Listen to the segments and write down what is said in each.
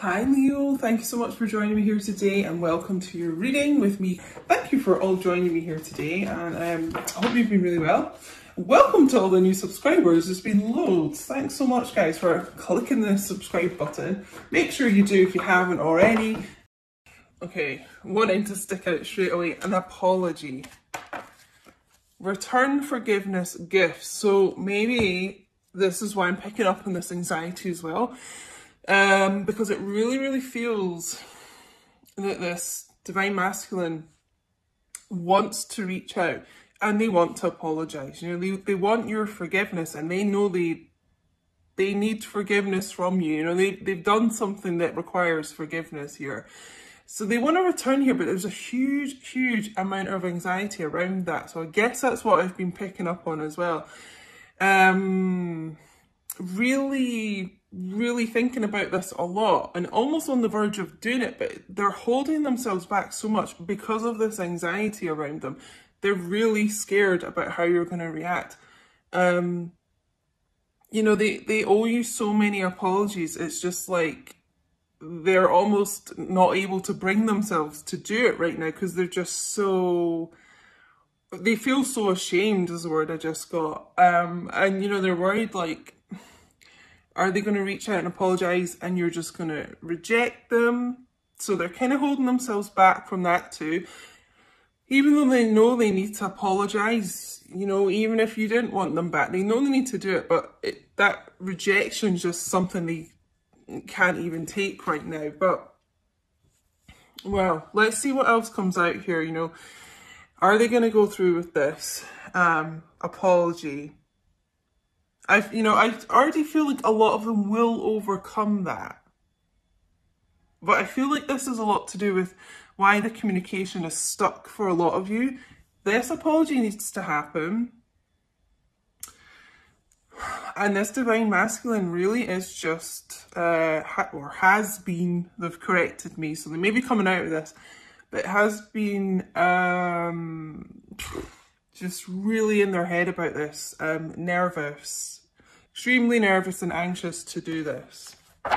Hi Leo, thank you so much for joining me here today and welcome to your reading with me. Thank you for all joining me here today and um, I hope you've been really well. Welcome to all the new subscribers, there's been loads. Thanks so much guys for clicking the subscribe button. Make sure you do if you haven't already. Okay, wanting to stick out straight away, an apology. Return forgiveness gifts. So maybe this is why I'm picking up on this anxiety as well um, because it really, really feels that this divine masculine wants to reach out and they want to apologize. You know, they, they want your forgiveness and they know they they need forgiveness from you. You know, they, they've done something that requires forgiveness here. So they want to return here, but there's a huge, huge amount of anxiety around that. So I guess that's what I've been picking up on as well. Um, really really thinking about this a lot and almost on the verge of doing it, but they're holding themselves back so much because of this anxiety around them. They're really scared about how you're going to react. Um, you know, they, they owe you so many apologies. It's just like they're almost not able to bring themselves to do it right now because they're just so they feel so ashamed is the word I just got. Um, and you know, they're worried like are they going to reach out and apologise and you're just going to reject them? So they're kind of holding themselves back from that too. Even though they know they need to apologise, you know, even if you didn't want them back, they know they need to do it, but it, that rejection is just something they can't even take right now. But, well, let's see what else comes out here, you know. Are they going to go through with this um, apology? I, you know, I already feel like a lot of them will overcome that. But I feel like this is a lot to do with why the communication is stuck for a lot of you. This apology needs to happen. And this divine masculine really is just, uh, ha or has been, they've corrected me, so they may be coming out of this, but has been um, just really in their head about this, um, nervous, extremely nervous and anxious to do this.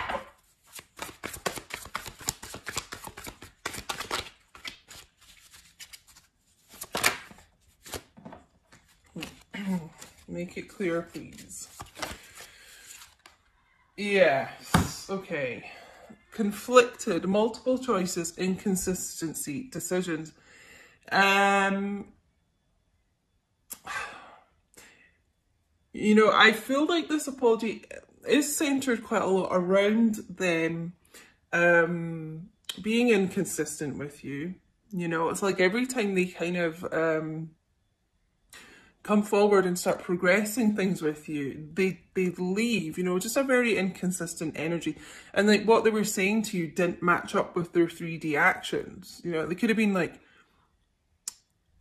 Make it clear, please. Yes, okay. Conflicted, multiple choices, inconsistency, decisions. Um, you know, I feel like this apology is centered quite a lot around them um, being inconsistent with you. You know, it's like every time they kind of um, come forward and start progressing things with you, they they leave, you know, just a very inconsistent energy. And like what they were saying to you didn't match up with their 3D actions. You know, they could have been like,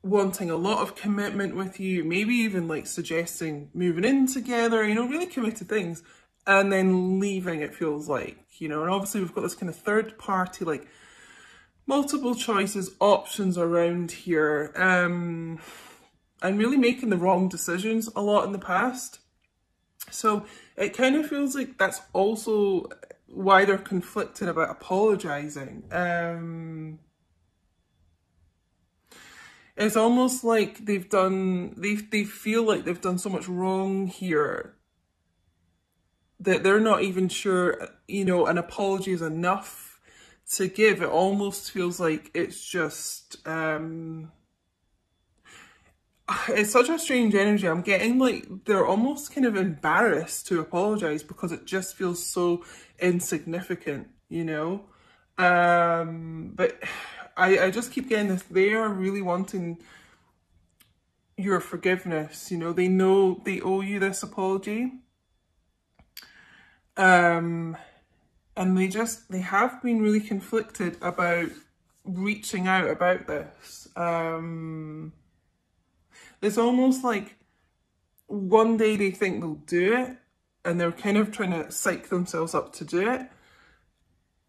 wanting a lot of commitment with you, maybe even like suggesting moving in together, you know, really committed things, and then leaving, it feels like, you know, and obviously we've got this kind of third party, like multiple choices, options around here, um, and really making the wrong decisions a lot in the past. So it kind of feels like that's also why they're conflicted about apologising. Um, it's almost like they've done they they feel like they've done so much wrong here that they're not even sure you know an apology is enough to give. It almost feels like it's just um it's such a strange energy. I'm getting like they're almost kind of embarrassed to apologize because it just feels so insignificant you know? Um but I, I just keep getting this. They are really wanting your forgiveness. You know, they know they owe you this apology. Um, and they just, they have been really conflicted about reaching out about this. Um, it's almost like one day they think they'll do it and they're kind of trying to psych themselves up to do it.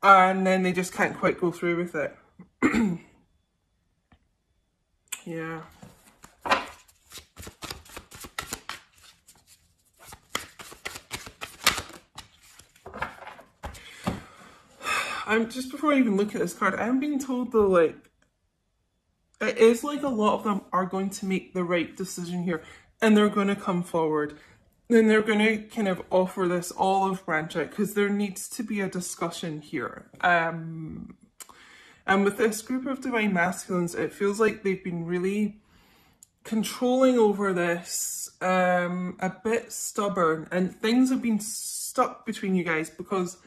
And then they just can't quite go through with it. yeah. I'm just before I even look at this card, I'm being told though, like, it is like a lot of them are going to make the right decision here and they're going to come forward and they're going to kind of offer this olive branch out because there needs to be a discussion here. Um, and with this group of divine masculines, it feels like they've been really controlling over this, um, a bit stubborn, and things have been stuck between you guys because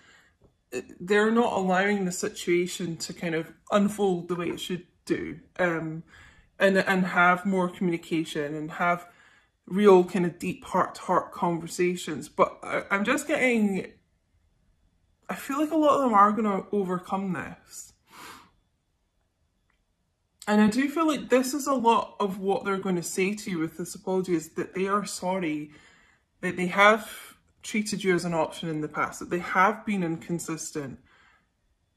they're not allowing the situation to kind of unfold the way it should do um, and and have more communication and have real kind of deep heart to heart conversations. But I, i'm just getting i feel like a lot of them are going to overcome this and I do feel like this is a lot of what they're going to say to you with this apology is that they are sorry that they have treated you as an option in the past, that they have been inconsistent.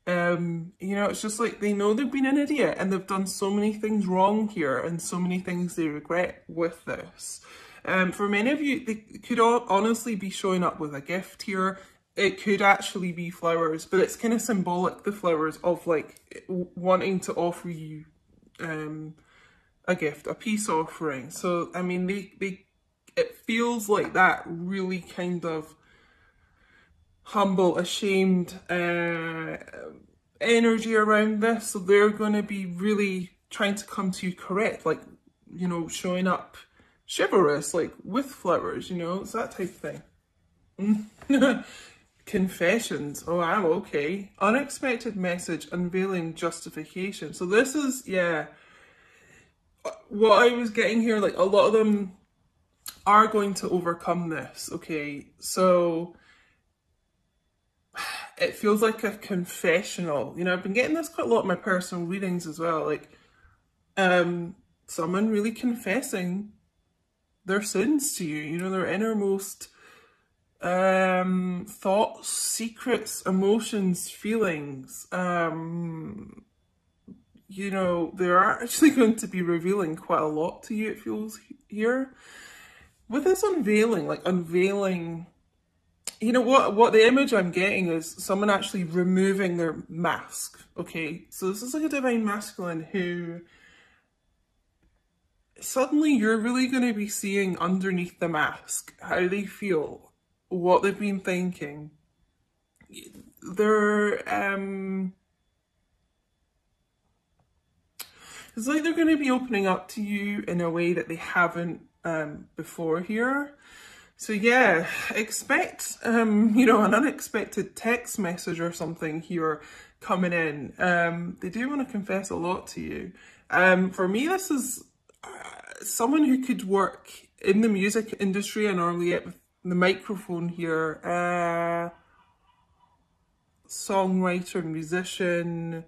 Um, you know, it's just like they know they've been an idiot and they've done so many things wrong here and so many things they regret with this. Um, for many of you, they could honestly be showing up with a gift here. It could actually be flowers, but it's kind of symbolic, the flowers, of like wanting to offer you um, a gift, a peace offering. So, I mean, they, they it feels like that really kind of humble, ashamed uh, energy around this. So they're going to be really trying to come to you correct, like, you know, showing up chivalrous, like with flowers, you know, it's that type of thing. Confessions. Oh, I'm okay. Unexpected message, unveiling justification. So this is, yeah, what I was getting here, like a lot of them are going to overcome this, okay? So it feels like a confessional. You know, I've been getting this quite a lot in my personal readings as well. Like, um, someone really confessing their sins to you, you know, their innermost um thoughts, secrets, emotions, feelings. Um you know, they're actually going to be revealing quite a lot to you, it feels here with this unveiling, like unveiling, you know what? What the image I'm getting is someone actually removing their mask. Okay, so this is like a divine masculine who suddenly you're really going to be seeing underneath the mask how they feel, what they've been thinking. They're um. It's like they're going to be opening up to you in a way that they haven't um, before here. So yeah, expect, um, you know, an unexpected text message or something here coming in. Um, they do want to confess a lot to you. Um, for me, this is uh, someone who could work in the music industry and normally with the microphone here. Uh, songwriter, musician,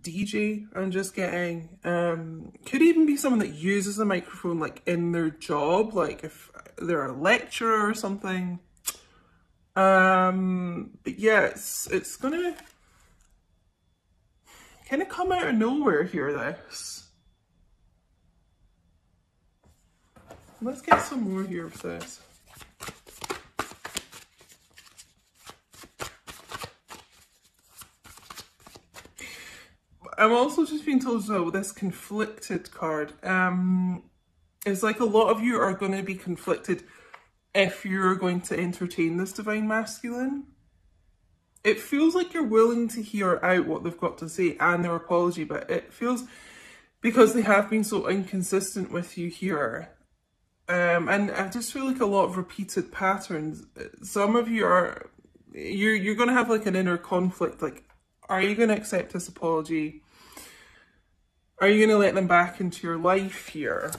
DJ I'm just getting. Um, could even be someone that uses a microphone like in their job, like if they're a lecturer or something. Um, but yeah, it's, it's gonna kind of come out of nowhere here, this. Let's get some more here of. I'm also just being told as this conflicted card. Um, it's like a lot of you are going to be conflicted if you're going to entertain this divine masculine. It feels like you're willing to hear out what they've got to say and their apology, but it feels because they have been so inconsistent with you here. Um, and I just feel like a lot of repeated patterns. Some of you are, you're, you're going to have like an inner conflict, like, are you going to accept this apology? Are you going to let them back into your life here?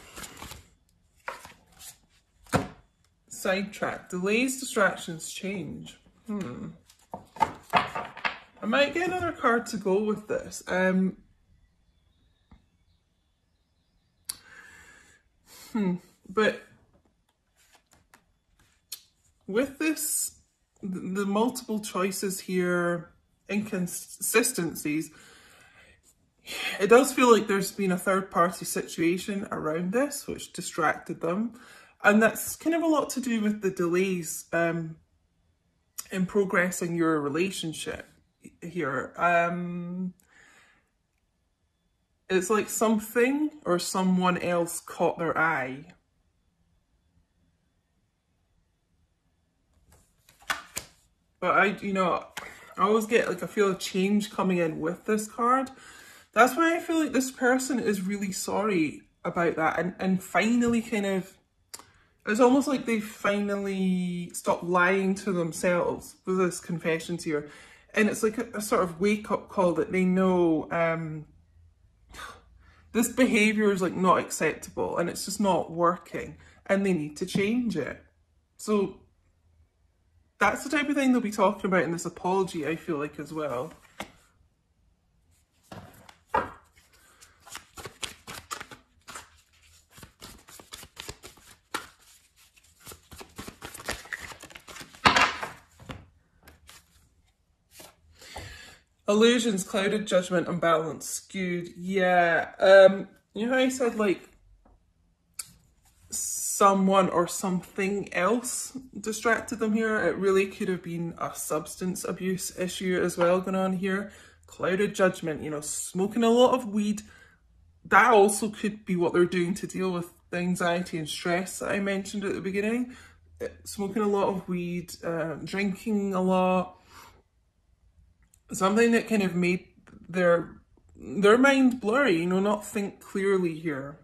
Sidetrack. Delays, distractions, change. Hmm. I might get another card to go with this. Um, hmm. But with this, the, multiple choices here, inconsistencies, it does feel like there's been a third party situation around this which distracted them. And that's kind of a lot to do with the delays um, in progressing your relationship here. Um, it's like something or someone else caught their eye. But I, you know, I always get like a feel of change coming in with this card. That's why I feel like this person is really sorry about that and, and finally kind of it's almost like they finally stopped lying to themselves with this confessions here. And it's like a, a sort of wake up call that they know um, this behavior is like not acceptable and it's just not working and they need to change it. So that's the type of thing they'll be talking about in this apology, I feel like, as well. Illusions, clouded judgment, and balance skewed. Yeah. Um, you know I said like someone or something else distracted them here? It really could have been a substance abuse issue as well going on here. Clouded judgment, you know, smoking a lot of weed. That also could be what they're doing to deal with the anxiety and stress that I mentioned at the beginning. Uh, smoking a lot of weed, uh, drinking a lot something that kind of made their their mind blurry, you know, not think clearly here.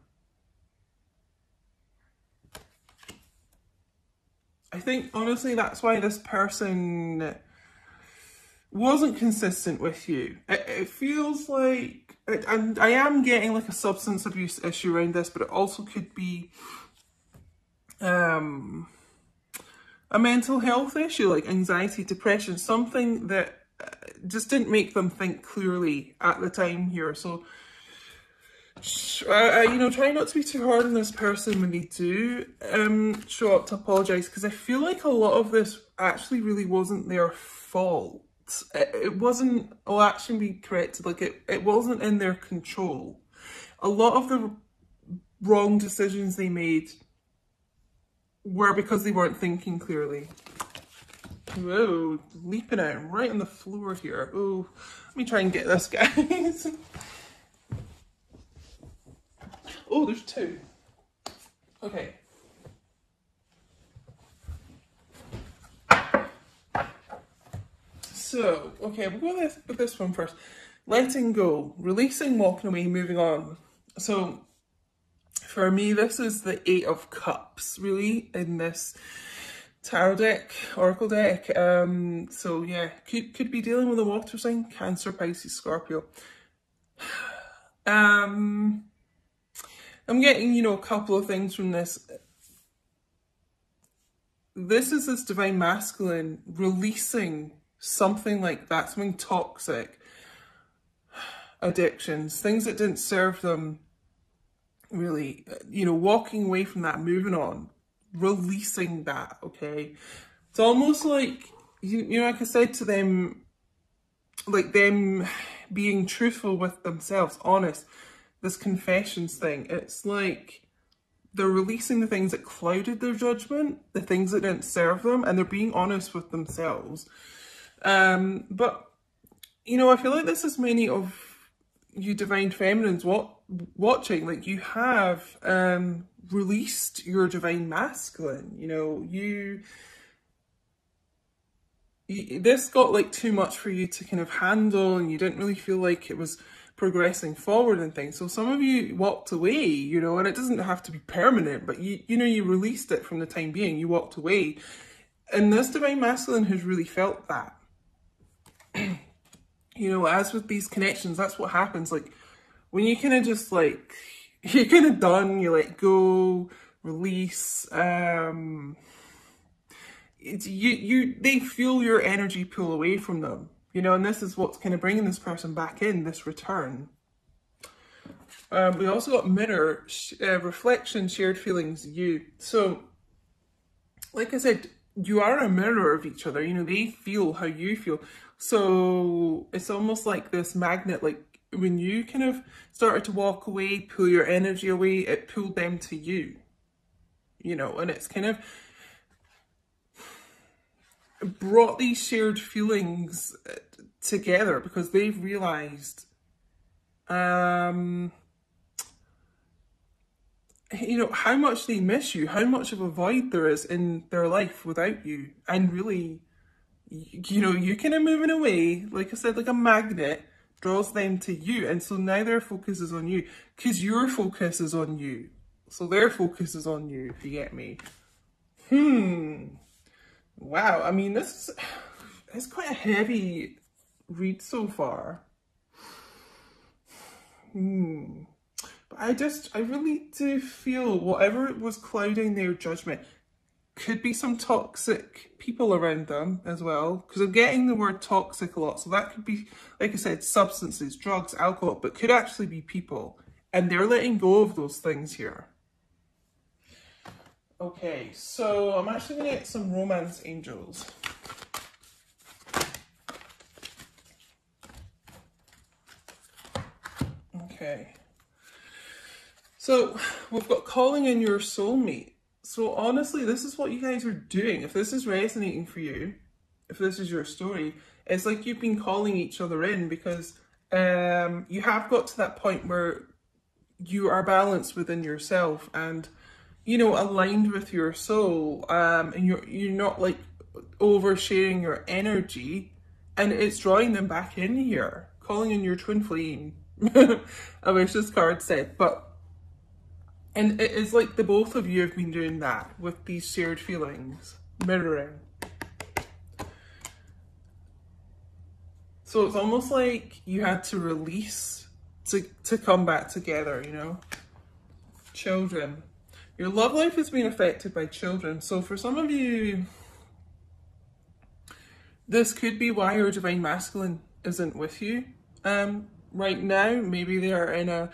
I think honestly that's why this person wasn't consistent with you. It, it feels like, it, and I am getting like a substance abuse issue around this, but it also could be um, a mental health issue like anxiety, depression, something that just didn't make them think clearly at the time here. So, uh, you know, try not to be too hard on this person when they do um, show up to apologise because I feel like a lot of this actually really wasn't their fault. It, it wasn't, I'll actually be corrected, like it, it wasn't in their control. A lot of the wrong decisions they made were because they weren't thinking clearly. Whoa, leaping out right on the floor here. Oh, let me try and get this, guys. Oh, there's two. Okay. So, okay, we'll go with, with this one first. Letting go, releasing, walking away, moving on. So, for me, this is the Eight of Cups, really, in this tarot deck, oracle deck. Um, so yeah, could could be dealing with a water sign, Cancer, Pisces, Scorpio. Um, I'm getting you know a couple of things from this. This is this divine masculine releasing something like that, something toxic, addictions, things that didn't serve them. Really, you know, walking away from that, moving on, releasing that, okay? It's almost like, you, you know, like I said to them, like them being truthful with themselves, honest, this confessions thing, it's like they're releasing the things that clouded their judgment, the things that didn't serve them, and they're being honest with themselves. Um, but, you know, I feel like this is many of you divine feminines what watching like you have um released your divine masculine. You know, you, you, this got like too much for you to kind of handle and you didn't really feel like it was progressing forward and things. So some of you walked away, you know, and it doesn't have to be permanent, but you, you know, you released it from the time being, you walked away. And this divine masculine has really felt that. you know, as with these connections, that's what happens. Like when you kind of just like you're kind of done, you let go, release, um, it's, you, you, they feel your energy pull away from them, you know, and this is what's kind of bringing this person back in, this return. Um, we also got mirror, uh, reflection, shared feelings, you. So, like I said, you are a mirror of each other, you know, they feel how you feel. So it's almost like this magnet, like when you kind of started to walk away, pull your energy away, it pulled them to you. You know, and it's kind of brought these shared feelings uh, together because they've realized um you know how much they miss you how much of a void there is in their life without you. And really you know you kind of moving away like i said like a magnet draws them to you. And so now their focus is on you because your focus is on you. So their focus is on you if you get me. Hmm wow i mean this is quite a heavy read so far hmm but I just, I really do feel whatever was clouding their judgment could be some toxic people around them as well. Because I'm getting the word toxic a lot. So that could be, like I said, substances, drugs, alcohol, but could actually be people. And they're letting go of those things here. Okay, so I'm actually going to get some romance angels. Okay. So we've got calling in your soulmate. So honestly, this is what you guys are doing. If this is resonating for you, if this is your story, it's like you've been calling each other in because um, you have got to that point where you are balanced within yourself and you know aligned with your soul um, and you're you're not like oversharing your energy and it's drawing them back in here calling in your twin flame I wish this card said but and it's like the both of you have been doing that with these shared feelings, mirroring. So it's almost like you had to release to, to come back together, you know? Children. Your love life has been affected by children. So for some of you, this could be why your divine masculine isn't with you. Um, right now. Maybe they are in a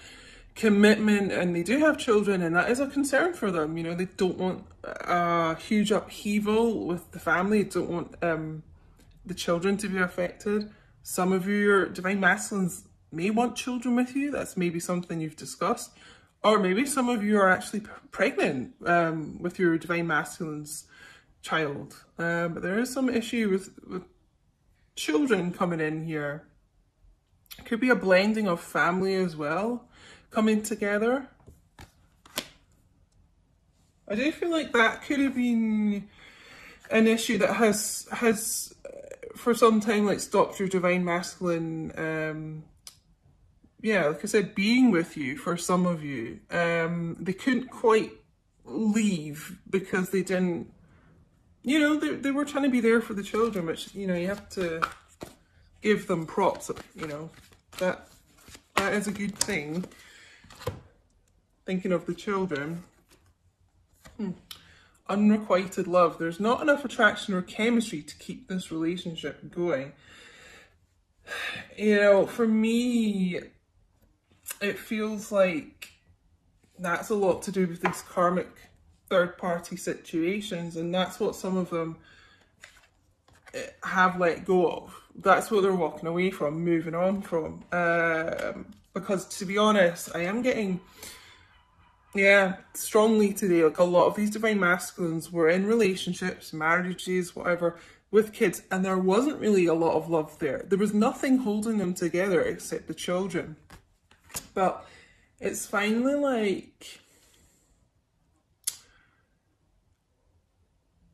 commitment and they do have children and that is a concern for them. You know they don't want a huge upheaval with the family. They don't want um the children to be affected. Some of your divine masculines may want children with you. That's maybe something you've discussed or maybe some of you are actually pregnant um with your divine masculine's child um but there is some issue with with children coming in here it could be a blending of family as well coming together. I do feel like that could have been an issue that has has for some time like stopped your divine masculine um yeah like i said being with you for some of you um they couldn't quite leave because they didn't you know they, they were trying to be there for the children which you know you have to give them props you know that that is a good thing thinking of the children. Hmm. Unrequited love. There's not enough attraction or chemistry to keep this relationship going. You know, for me, it feels like that's a lot to do with these karmic third party situations, and that's what some of them eh, have let go of. That's what they're walking away from, moving on from. Um, because to be honest, I am getting yeah, strongly today. Like a lot of these divine masculines were in relationships, marriages, whatever, with kids, and there wasn't really a lot of love there. There was nothing holding them together except the children. But it's finally like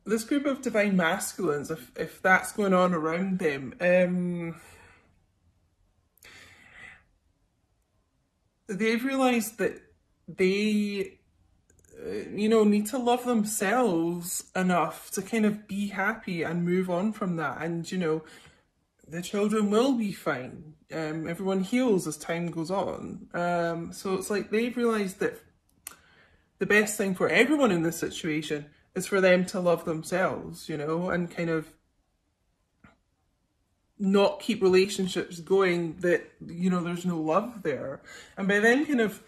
this group of divine masculines, if if that's going on around them, um they've realised that they uh, you know need to love themselves enough to kind of be happy and move on from that. And you know the children will be fine. Um everyone heals as time goes on. Um so it's like they've realized that the best thing for everyone in this situation is for them to love themselves you know and kind of not keep relationships going that you know there's no love there. And by then kind of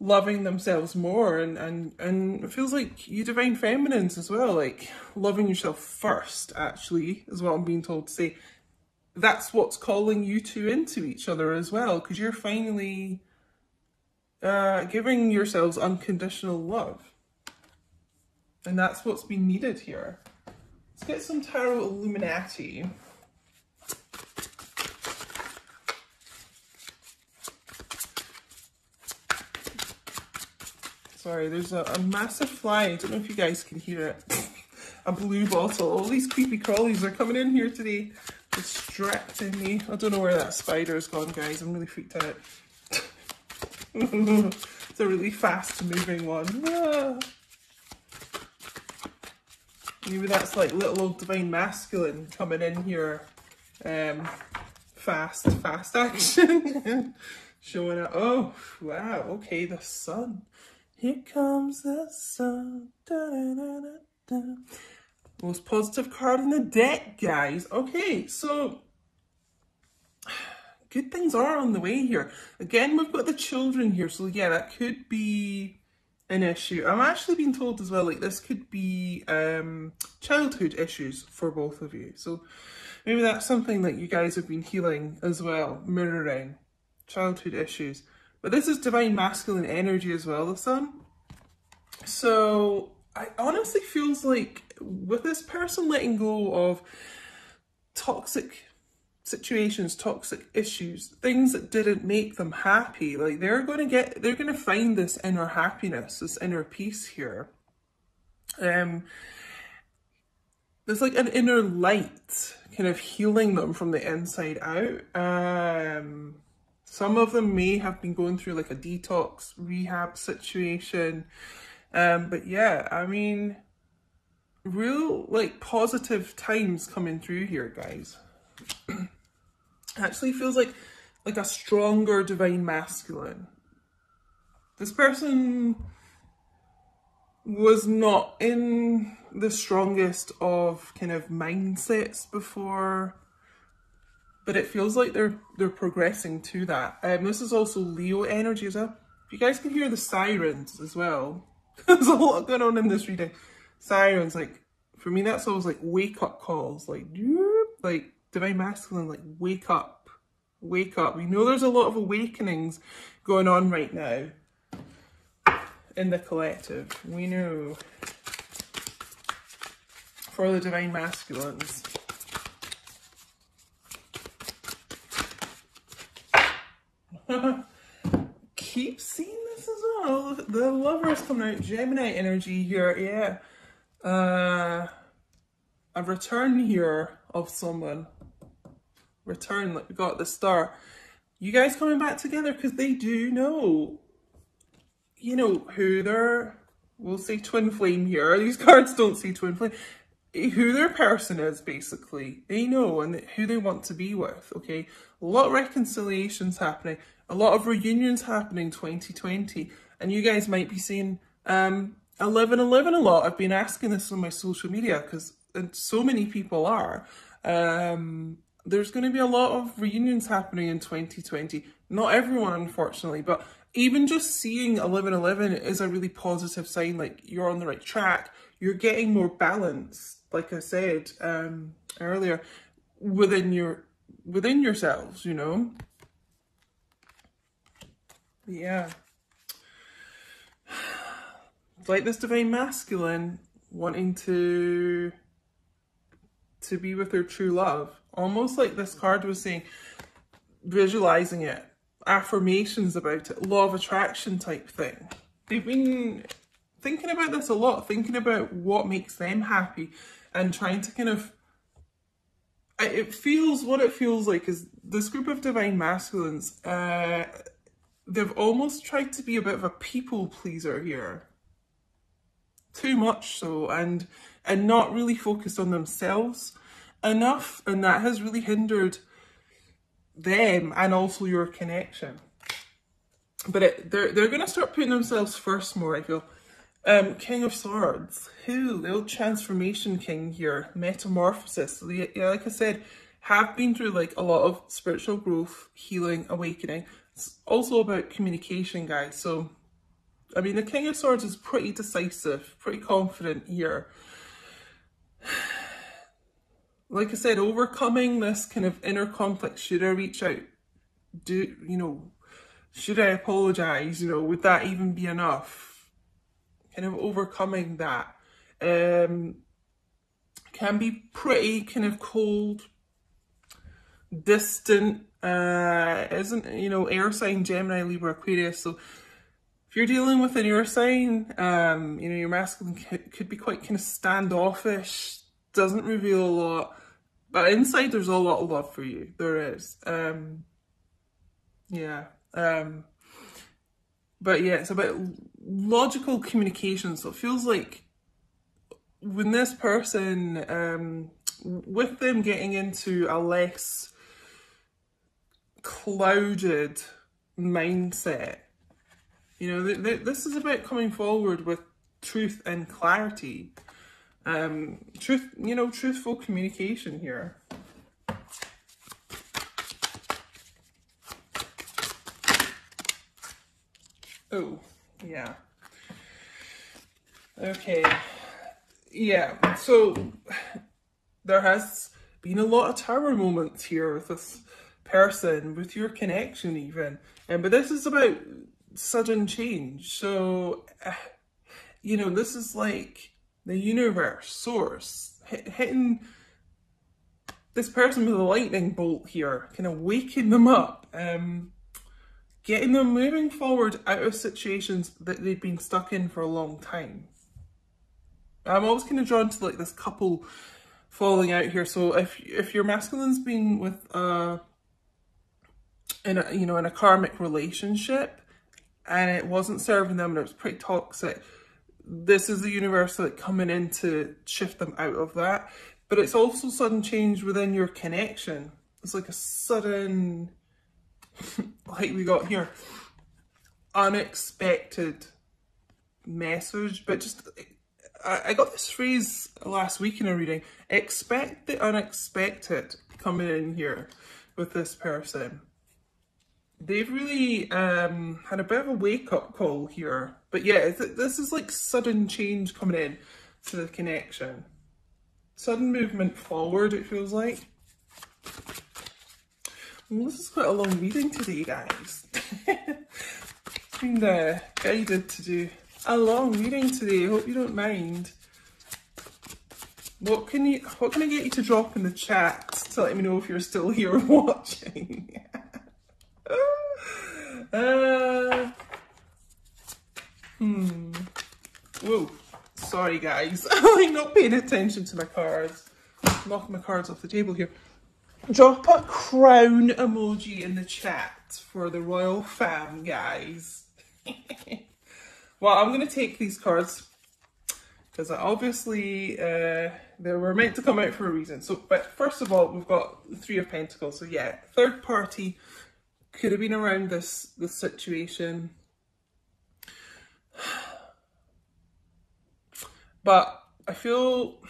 loving themselves more and and and it feels like you divine feminines as well like loving yourself first actually is what i'm being told to say that's what's calling you two into each other as well because you're finally uh giving yourselves unconditional love and that's what's been needed here Let's get some Tarot Illuminati. Sorry, there's a, a, massive fly. I don't know if you guys can hear it. a blue bottle. All these creepy crawlies are coming in here today, distracting me. I don't know where that spider's gone, guys. I'm really freaked out. it's a really fast moving one. Ah. Maybe that's like little old divine masculine coming in here. Um, fast, fast action. Showing it. Oh, wow. Okay, the sun. Here comes the sun. Da, da, da, Most positive card in the deck, guys. Okay, so good things are on the way here. Again, we've got the children here, so yeah, that could be an issue. I'm actually being told as well, like this could be um, childhood issues for both of you. So maybe that's something that you guys have been healing as well, mirroring childhood issues. But this is divine masculine energy as well, the sun. So I honestly feels like with this person letting go of toxic situations, toxic issues, things that didn't make them happy. Like they're going to get, they're going to find this inner happiness, this inner peace here. Um, there's like an inner light kind of healing them from the inside out. Um, some of them may have been going through like a detox rehab situation. Um, but yeah, I mean, real like positive times coming through here, guys. actually feels like like a stronger divine masculine. This person was not in the strongest of kind of mindsets before, but it feels like they're they're progressing to that. Um, this is also Leo energy as well. If you guys can hear the sirens as well, there's a lot going on in this reading. Sirens, like for me, that's always like wake up calls, like like divine masculine, like wake up, wake up. We know there's a lot of awakenings going on right now in the collective. We know for the divine masculines. Keep seeing this as well. The lovers coming out. Gemini energy here. Yeah. Uh, a return here of someone return we got the star. You guys coming back together because they do know, you know, who their, we'll say twin flame here. These cards don't say twin flame. Who their person is, basically. They know and who they want to be with, okay? A lot of reconciliations happening. A lot of reunions happening 2020. And you guys might be seeing um, 1111 a lot. I've been asking this on my social media because so many people are. Um, there's going to be a lot of reunions happening in 2020. Not everyone, unfortunately, but even just seeing 1111 is a really positive sign. Like you're on the right track. You're getting more balance, like I said um, earlier, within your within yourselves. You know. Yeah. Like this divine masculine wanting to to be with their true love. Almost like this card was saying, visualizing it, affirmations about it, law of attraction type thing. They've been thinking about this a lot, thinking about what makes them happy and trying to kind of it feels what it feels like is this group of divine masculines uh they've almost tried to be a bit of a people pleaser here too much so and and not really focused on themselves enough and that has really hindered them and also your connection. But it, they're, they're going to start putting themselves first more, I feel. Um, King of Swords, who, little transformation king here, metamorphosis. Yeah, like I said, have been through like a lot of spiritual growth, healing, awakening. It's also about communication, guys. So, I mean, the King of Swords is pretty decisive, pretty confident here like I said, overcoming this kind of inner conflict, should I reach out? Do, you know, should I apologize? You know, would that even be enough? Kind of overcoming that. Um, can be pretty kind of cold, distant, uh, isn't, you know, air sign, Gemini, Libra, Aquarius. So if you're dealing with an air sign, um, you know, your masculine could be quite kind of standoffish, doesn't reveal a lot, but inside there's a lot of love for you. There is. Um, yeah. Um, but yeah, it's about logical communication. So it feels like when this person, um, with them getting into a less clouded mindset, you know, th th this is about coming forward with truth and clarity. Um, truth, you know, truthful communication here. Oh, yeah. Okay. Yeah, so there has been a lot of tower moments here with this person, with your connection even. And but this is about sudden change. So, you know, this is like the universe, source, hit, hitting this person with a lightning bolt here, kind of waking them up. Um, getting them moving forward out of situations that they've been stuck in for a long time. I'm always kind of drawn to like this couple falling out here. So if if your masculine's been with uh in a you know in a karmic relationship and it wasn't serving them and it was pretty toxic, this is the universe like coming in to shift them out of that. But it's also sudden change within your connection. It's like a sudden like we got here, unexpected message, but just, I, I got this phrase last week in a reading, expect the unexpected coming in here with this person. They've really um, had a bit of a wake-up call here. But yeah, this is like sudden change coming in to the connection. Sudden movement forward, it feels like. Well, this is quite a long reading today, guys. been uh, guided to do a long reading today. I hope you don't mind. What can you? What can I get you to drop in the chat to let me know if you're still here watching? Uh, hmm. Whoa. Sorry, guys. I'm not paying attention to my cards. Knocking my cards off the table here. Drop a crown emoji in the chat for the royal fam, guys. well, I'm going to take these cards because obviously uh, they were meant to come out for a reason. So, but first of all, we've got Three of Pentacles. So yeah, third party could have been around this, this situation. But I feel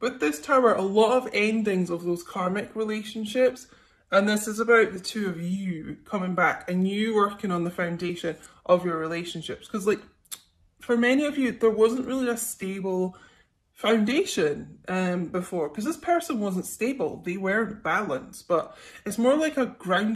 with this tower, a lot of endings of those karmic relationships. And this is about the two of you coming back and you working on the foundation of your relationships. Because like, for many of you, there wasn't really a stable foundation um, before. Because this person wasn't stable. They weren't balanced. But it's more like a grounded